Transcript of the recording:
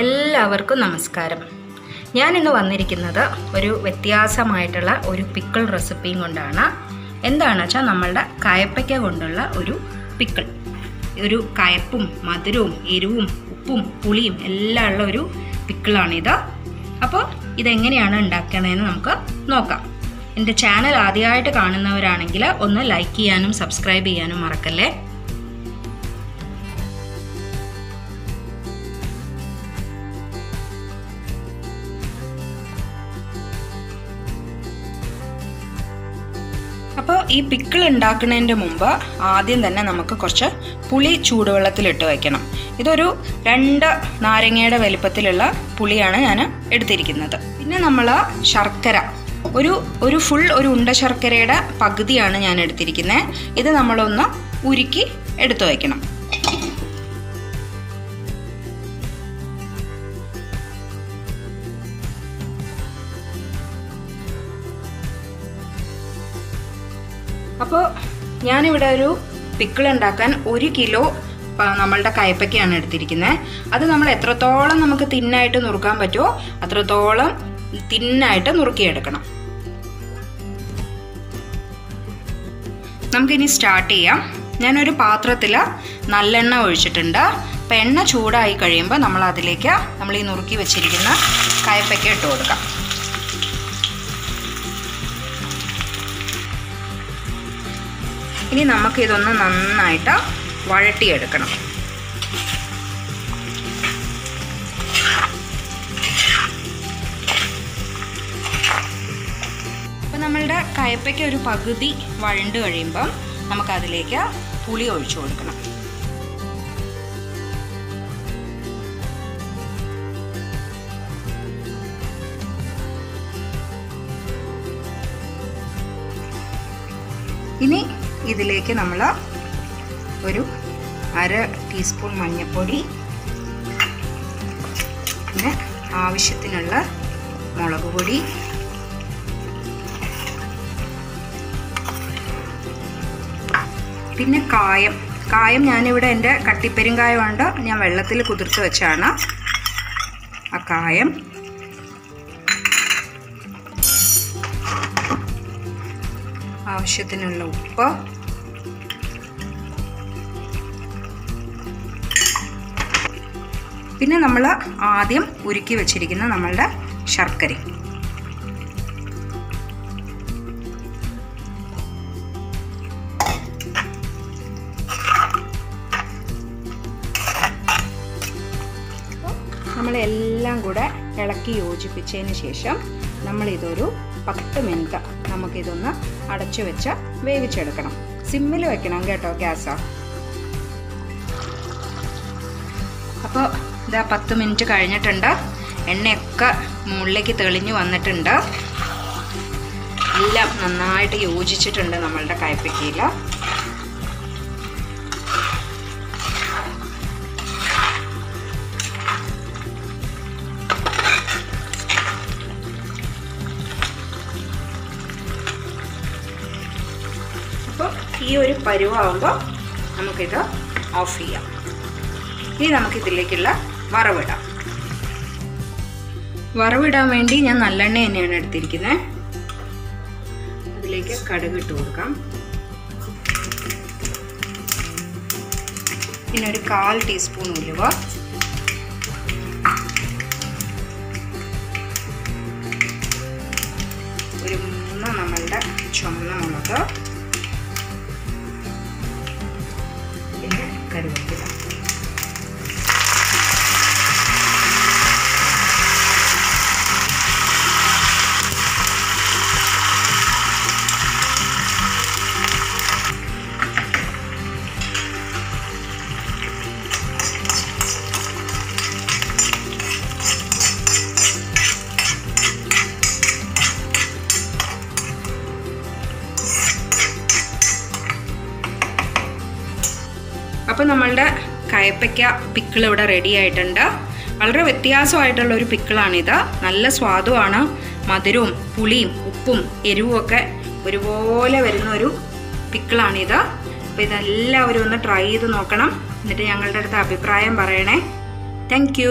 എല്ലാവർക്കും നമസ്കാരം. ഞാൻ ഇന്ന് വന്നിരിക്കുന്നത് ഒരു വ്യത്യാസമായിട്ടുള്ള ഒരു പിക്കിൾ റെസിപ്പിയും കൊണ്ടാണ്. എന്താണെന്ന് വെച്ചാൽ നമ്മളുടെ കയപ്പയ്ക്ക കൊണ്ടുള്ള ഒരു പിക്കിൾ. ഒരു കയപ്പും മധുരവും എരിവും ഉപ്പും പുളിയും എല്ലാം ഉള്ള ഒരു പിക്കിളാണിത്. അപ്പോൾ ഇതെങ്ങനെയാണ് ഉണ്ടാക്കണതെന്ന് നമുക്ക് നോക്കാം. എന്റെ ചാനൽ ആദ്യമായിട്ട് കാണുന്നവരാണെങ്കിൽ ഒന്ന് ലൈക്ക് ചെയ്യാനും സബ്സ്ക്രൈബ് ചെയ്യാനും മറക്കല്ലേ? അപ്പോൾ ഈ പിക്കിൾ ഉണ്ടാക്കുന്നതിന്റെ മുമ്പ് ആദ്യം തന്നെ നമുക്ക് കുറച്ച് പുളി ചൂടുവെള്ളത്തിലിട്ട് വയ്ക്കണം ഇതൊരു രണ്ട് നാരങ്ങയുടെ വലിപ്പത്തിലുള്ള പുളിയാണ് ഞാൻ എടുത്തിരിക്കുന്നത്. പിന്നെ നമ്മൾ ശർക്കര. ഒരു ഒരു ഫുൾ ഒരു ഉണ്ട ശർക്കരയുടെ പകുതിയാണ് ഞാൻ എടുത്തിരിക്കുന്നത്. ഇത് നമ്മളൊന്ന് ഉരുക്കി എടുത്തു വയ്ക്കണം അപ്പോൾ ഞാനിവിടെ ഒരു പിക്കിൾ ഉണ്ടാക്കാൻ ഒരു കിലോ നമ്മളുടെ കയ്പ്പയ്ക്കാണ് എടുത്തിരിക്കുന്നത് അത് നമ്മൾ എത്രത്തോളം നമുക്ക് തിന്നായിട്ട് നുറുക്കാൻ പറ്റുമോ അത്രത്തോളം തിന്നായിട്ട് നുറുക്കിയെടുക്കണം. നമുക്കിനി സ്റ്റാർട്ട് ചെയ്യാം. ഞാനൊരു പാത്രത്തിൽ നല്ലെണ്ണ ഒഴിച്ചിട്ടുണ്ട്. അപ്പം എണ്ണ ചൂടായി കഴിയുമ്പോൾ നമ്മൾ അതിലേക്ക് നമ്മൾ ഈ നുറുക്കി വെച്ചിരിക്കുന്ന കയ്പയ്ക്ക ഇട്ട് കൊടുക്കാം. ഇനി നമുക്ക് ഇതൊന്ന് നന്നായിട്ട് വഴട്ടിയെടുക്കണം അപ്പം നമ്മളുടെ കയപ്പയ്ക്ക് ഒരു പകുതി വഴണ്ട് കഴിയുമ്പം നമുക്കതിലേക്ക് പുളി ഒഴിച്ചു കൊടുക്കണം. ഇനി ഇതിലേക്ക് നമ്മൾ ഒരു അര ടീസ്പൂൺ മഞ്ഞൾപ്പൊടി പിന്നെ ആവശ്യത്തിനുള്ള മുളക് പൊടി പിന്നെ കായം. കായം ഞാനിവിടെ എന്റെ കട്ടിപ്പെരുങ്കായമുണ്ട് ഞാൻ വെള്ളത്തിൽ കുതിർത്ത് വെച്ചാണ് ആ കായം. ആവശ്യത്തിനുള്ള ഉപ്പ്. പിന്നെ നമ്മൾ ആദ്യം ഉരുക്കി വെച്ചിരിക്കുന്ന നമ്മളുടെ ശർക്കര. നമ്മളെല്ലാം കൂടെ ഇളക്കി യോജിപ്പിച്ചതിന് ശേഷം നമ്മളിതൊരു പത്ത് മിനിറ്റ് നമുക്കിതൊന്ന് അടച്ചു വെച്ച് വേവിച്ചെടുക്കണം. സിമ്മിൽ വെക്കണം കേട്ടോ ഗ്യാസ്. അപ്പോൾ ഇതാ പത്ത് മിനിറ്റ് കഴിഞ്ഞിട്ടുണ്ട്. എണ്ണയൊക്കെ മുകളിലേക്ക് തെളിഞ്ഞു വന്നിട്ടുണ്ട്. എല്ലാം നന്നായിട്ട് യോജിച്ചിട്ടുണ്ട് നമ്മളുടെ കയ്പയ്ക്കയിൽ ഈ ഒരു പരുവാകുമ്പോൾ നമുക്കിത് ഓഫ് ചെയ്യാം. ഇനി നമുക്കിതിലേക്കുള്ള വറവിടാം. വറവിടാൻ വേണ്ടി ഞാൻ നല്ലെണ്ണ തന്നെയാണ് എടുത്തിരിക്കുന്നത് അതിലേക്ക് കടുക് ഇട്ട് കൊടുക്കാം. പിന്നെ ഒരു കാൽ ടീസ്പൂൺ ഉലുവ. ഒരു മൂന്ന് നമ്മളുടെ ചുമന്ന മുളക്. അപ്പോൾ നമ്മളുടെ കയപ്പയ്ക്ക പിക്കിൾ ഇവിടെ റെഡി ആയിട്ടുണ്ട്. വളരെ വ്യത്യാസമായിട്ടുള്ള ഒരു പിക്കിളാണിത് നല്ല സ്വാദുമാണ്. മധുരവും പുളിയും ഉപ്പും എരിവും ഒക്കെ ഒരുപോലെ വരുന്ന ഒരു പിക്കിളാണിത് അപ്പോൾ ഇതെല്ലാവരും ഒന്ന് ട്രൈ ചെയ്ത് നോക്കണം. എന്നിട്ട് ഞങ്ങളുടെ അടുത്ത് അഭിപ്രായം പറയണേ. താങ്ക്